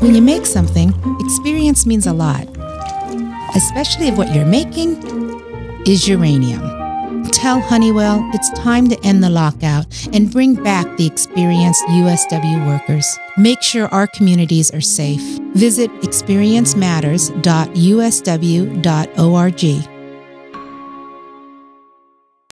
When you make something, experience means a lot, especially if what you're making is uranium. Tell Honeywell it's time to end the lockout and bring back the experienced USW workers. Make sure our communities are safe. Visit experiencematters.usw.org.